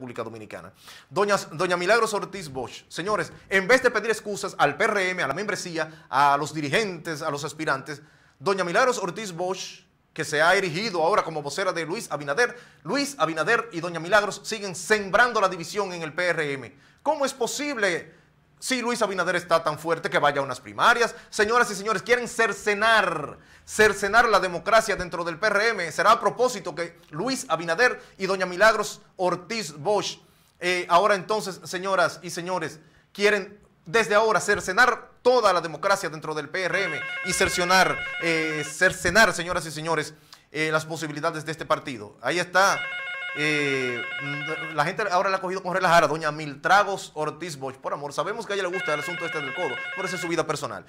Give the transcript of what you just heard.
Dominicana. Doña, Doña Milagros Ortiz Bosch, señores, en vez de pedir excusas al PRM, a la membresía, a los dirigentes, a los aspirantes, Doña Milagros Ortiz Bosch, que se ha erigido ahora como vocera de Luis Abinader, Luis Abinader y Doña Milagros siguen sembrando la división en el PRM. ¿Cómo es posible si Luis Abinader está tan fuerte que vaya a unas primarias. Señoras y señores, quieren cercenar, cercenar la democracia dentro del PRM. Será a propósito que Luis Abinader y doña Milagros Ortiz Bosch, eh, ahora entonces, señoras y señores, quieren desde ahora cercenar toda la democracia dentro del PRM y cercenar, eh, cercenar señoras y señores, eh, las posibilidades de este partido. Ahí está eh, la gente ahora le ha cogido con relajar a doña Miltragos Ortiz Bosch. Por amor, sabemos que a ella le gusta el asunto este del codo, por eso es su vida personal.